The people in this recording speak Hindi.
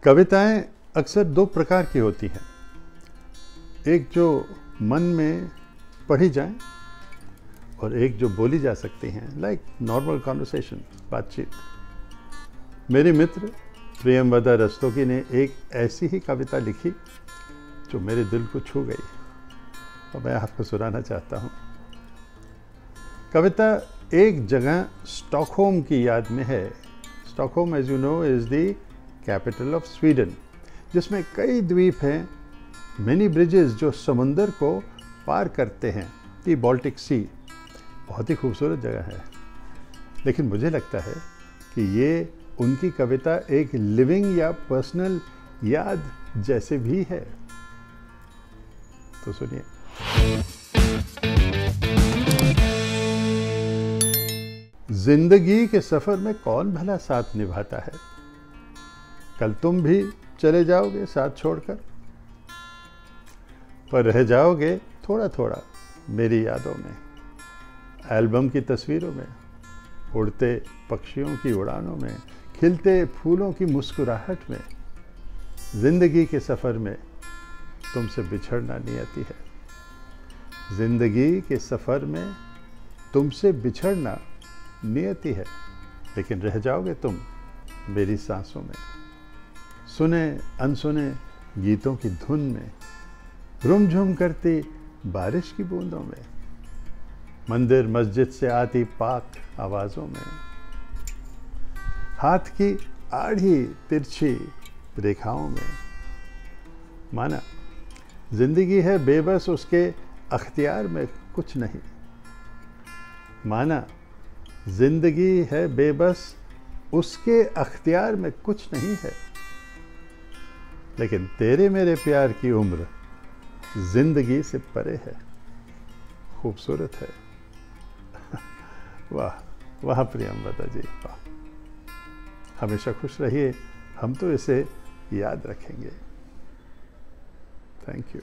कविताएँ अक्सर दो प्रकार की होती हैं। एक जो मन में पढ़ी जाए और एक जो बोली जा सकती हैं लाइक नॉर्मल कॉन्वर्सेशन बातचीत। मेरे मित्र प्रियमवदा रस्तोगी ने एक ऐसी ही कविता लिखी जो मेरे दिल को छू गई। और मैं आपको सुनाना चाहता हूँ। कविता एक जगह स्टॉकहोम की याद में है। Stockholm as you know is the capital of Sweden जिसमें कई द्वीप हैं मिनी ब्रिजेस जो समुंदर को पार करते हैं दी बॉल्टिक सी बहुत ही खूबसूरत जगह है। लेकिन मुझे लगता है कि ये उनकी कविता एक लिविंग या पर्सनल याद जैसे भी है। तो सुनिए। ज़िंदगी के सफ़र में कौन भला साथ निभाता है? कल तुम भी चले जाओगे साथ छोड़कर। पर रह जाओगे थोड़ा थोड़ा मेरी यादों में, एल्बम की तस्वीरों में, उड़ते पक्षियों की उड़ानों में, खिलते फूलों की मुस्कुराहट में, ज़िंदगी के सफ़र में तुमसे बिछड़ना नियति है। ज़िंदगी के सफ़र में तुमसे बिछड़ना नियति है, लेकिन रह जाओगे तुम मेरी सांसों में। सुने अनसुने गीतों की धुन में, रुमझुम करती बारिश की बूंदों में, मंदिर मस्जिद से आती पाक आवाज़ों में। हाथ की आढ़ी तिरछी रेखाओं में। माना, ज़िंदगी है बेबस उसके अख्तियार में कुछ नहीं। माना, ज़िंदगी है बेबस उसके अख्तियार में कुछ नहीं है। लेकिन तेरे मेरे प्यार की उम्र ज़िंदगी से परे है। खूबसूरत है। वाह वाह प्रियमवदा जी वाह। हमेशा खुश रहिए, हम तो इसे याद रखेंगे। Thank you